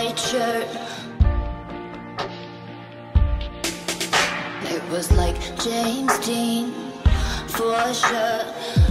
white shirt. It was like James Dean for sure.